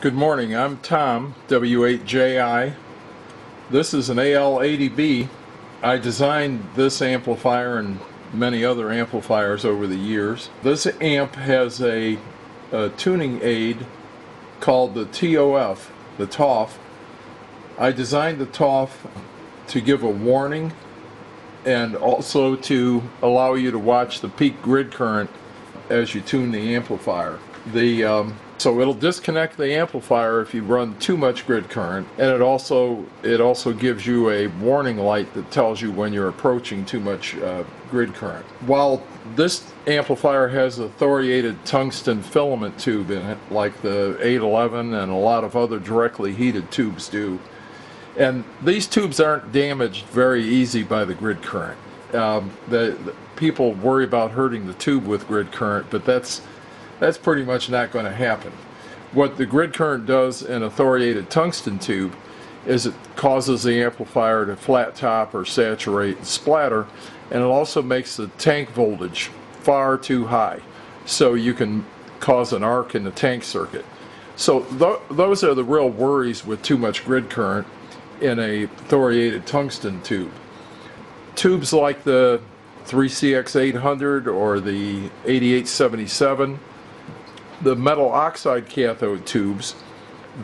Good morning, I'm Tom, W8JI. This is an AL80B. I designed this amplifier and many other amplifiers over the years. This amp has a, a tuning aid called the TOF, the TOF. I designed the TOF to give a warning and also to allow you to watch the peak grid current as you tune the amplifier. The um, so it'll disconnect the amplifier if you run too much grid current, and it also it also gives you a warning light that tells you when you're approaching too much uh, grid current. While this amplifier has a thoriated tungsten filament tube in it, like the 811 and a lot of other directly heated tubes do, and these tubes aren't damaged very easy by the grid current. Um, the, the people worry about hurting the tube with grid current, but that's that's pretty much not going to happen. What the grid current does in a thoriated tungsten tube is it causes the amplifier to flat top or saturate and splatter, and it also makes the tank voltage far too high, so you can cause an arc in the tank circuit. So th those are the real worries with too much grid current in a thoriated tungsten tube. Tubes like the 3CX800 or the 8877 the metal oxide cathode tubes,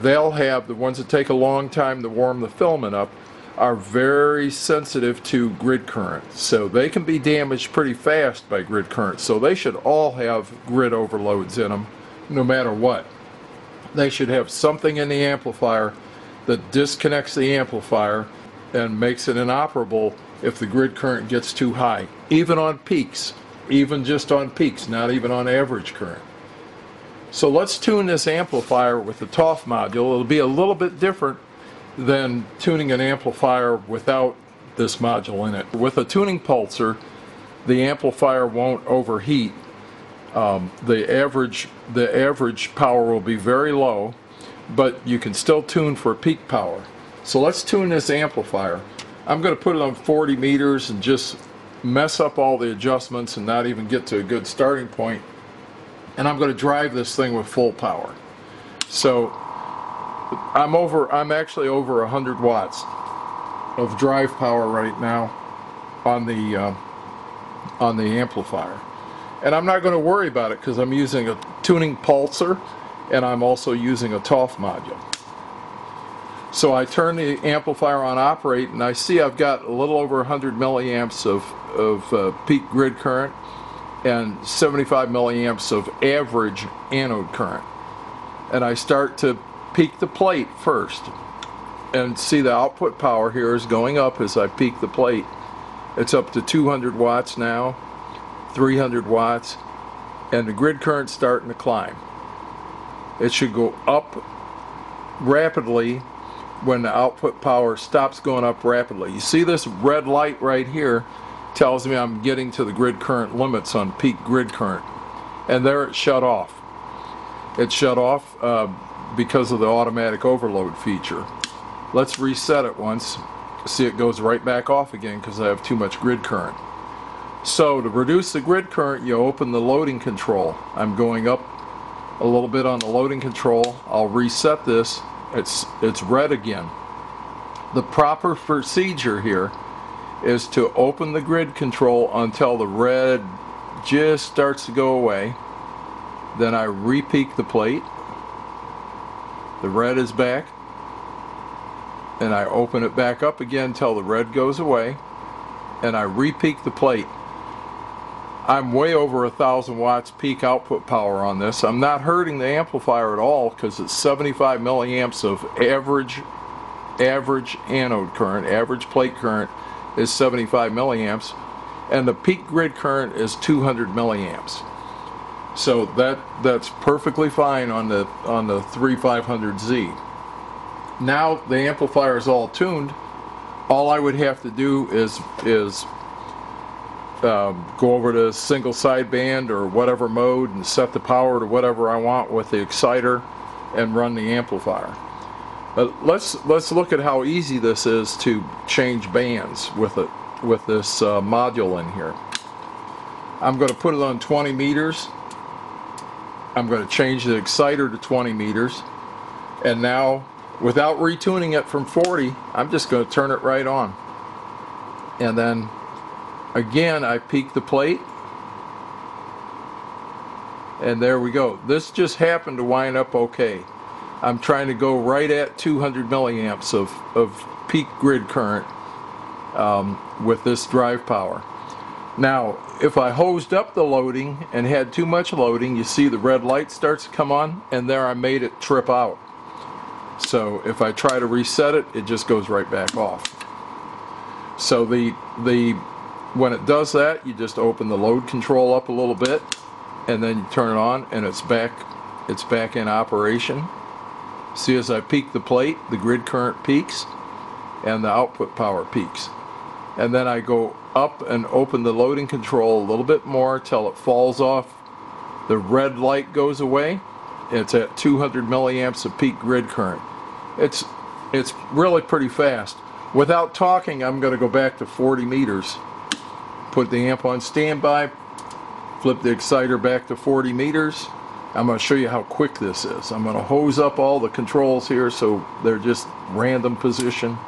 they'll have the ones that take a long time to warm the filament up are very sensitive to grid current. So they can be damaged pretty fast by grid current. So they should all have grid overloads in them no matter what. They should have something in the amplifier that disconnects the amplifier and makes it inoperable if the grid current gets too high. Even on peaks, even just on peaks, not even on average current. So let's tune this amplifier with the TOF module. It'll be a little bit different than tuning an amplifier without this module in it. With a tuning pulser, the amplifier won't overheat. Um, the average the average power will be very low, but you can still tune for peak power. So let's tune this amplifier. I'm going to put it on 40 meters and just mess up all the adjustments and not even get to a good starting point and I'm going to drive this thing with full power. So I'm over, I'm actually over 100 watts of drive power right now on the uh, on the amplifier. And I'm not going to worry about it because I'm using a tuning pulser and I'm also using a TOF module. So I turn the amplifier on operate and I see I've got a little over 100 milliamps of, of uh, peak grid current and 75 milliamps of average anode current. And I start to peak the plate first and see the output power here is going up as I peak the plate. It's up to 200 watts now, 300 watts, and the grid current's starting to climb. It should go up rapidly when the output power stops going up rapidly. You see this red light right here? Tells me I'm getting to the grid current limits on peak grid current. And there it shut off. It shut off uh, because of the automatic overload feature. Let's reset it once. See it goes right back off again because I have too much grid current. So to reduce the grid current you open the loading control. I'm going up a little bit on the loading control. I'll reset this. It's, it's red again. The proper procedure here is to open the grid control until the red just starts to go away. Then I repeak the plate. The red is back. And I open it back up again until the red goes away. And I repeak the plate. I'm way over a thousand watts peak output power on this. I'm not hurting the amplifier at all because it's 75 milliamps of average average anode current, average plate current is 75 milliamps and the peak grid current is 200 milliamps. So that that's perfectly fine on the on the 3500Z. Now the amplifier is all tuned. All I would have to do is is um, go over to single sideband or whatever mode and set the power to whatever I want with the exciter and run the amplifier. Uh, let's let's look at how easy this is to change bands with it with this uh, module in here. I'm going to put it on 20 meters. I'm going to change the exciter to 20 meters. And now, without retuning it from 40, I'm just going to turn it right on. And then, again, I peak the plate. And there we go. This just happened to wind up okay. I'm trying to go right at 200 milliamps of, of peak grid current um, with this drive power. Now, if I hosed up the loading and had too much loading, you see the red light starts to come on, and there I made it trip out. So if I try to reset it, it just goes right back off. So the the when it does that, you just open the load control up a little bit, and then you turn it on, and it's back it's back in operation. See, as I peak the plate, the grid current peaks, and the output power peaks. And then I go up and open the loading control a little bit more till it falls off. The red light goes away. It's at 200 milliamps of peak grid current. It's it's really pretty fast. Without talking, I'm going to go back to 40 meters. Put the amp on standby. Flip the exciter back to 40 meters. I'm going to show you how quick this is. I'm going to hose up all the controls here so they're just random position.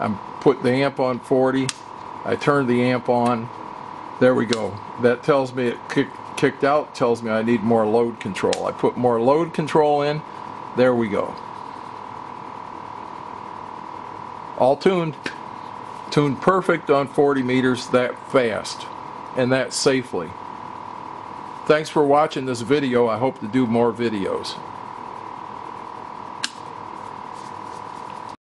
I'm put the amp on 40. I turn the amp on. There we go. That tells me it kick, kicked out, tells me I need more load control. I put more load control in. There we go. All tuned. Tuned perfect on 40 meters that fast and that safely. Thanks for watching this video. I hope to do more videos.